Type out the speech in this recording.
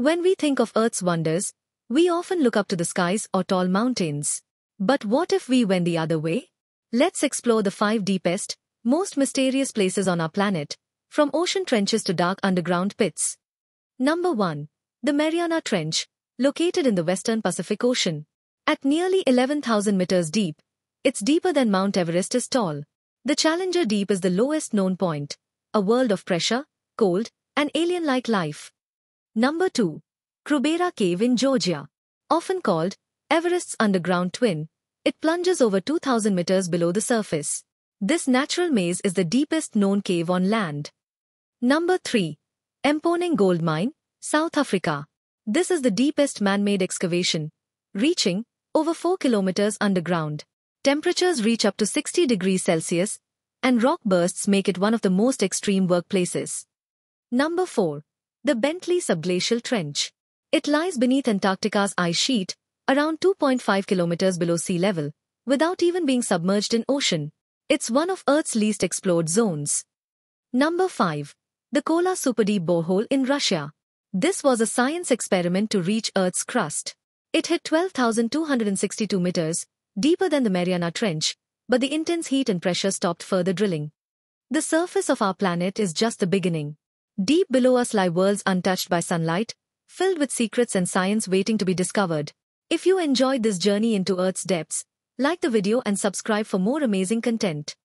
When we think of Earth's wonders, we often look up to the skies or tall mountains. But what if we went the other way? Let's explore the five deepest, most mysterious places on our planet, from ocean trenches to dark underground pits. Number 1. The Mariana Trench, located in the western Pacific Ocean. At nearly 11,000 meters deep, it's deeper than Mount Everest is tall. The Challenger Deep is the lowest known point, a world of pressure, cold, and alien-like life. Number 2. Krubera Cave in Georgia. Often called Everest's underground twin, it plunges over 2,000 meters below the surface. This natural maze is the deepest known cave on land. Number 3. Mponeng Gold Mine, South Africa. This is the deepest man-made excavation, reaching over 4 kilometers underground. Temperatures reach up to 60 degrees Celsius, and rock bursts make it one of the most extreme workplaces. Number 4. The Bentley Subglacial Trench. It lies beneath Antarctica's ice sheet, around 2.5 kilometers below sea level, without even being submerged in ocean. It's one of Earth's least explored zones. Number 5. The Kola Superdeep Borehole in Russia. This was a science experiment to reach Earth's crust. It hit 12,262 meters, deeper than the Mariana Trench, but the intense heat and pressure stopped further drilling. The surface of our planet is just the beginning. Deep below us lie worlds untouched by sunlight, filled with secrets and science waiting to be discovered. If you enjoyed this journey into Earth's depths, like the video and subscribe for more amazing content.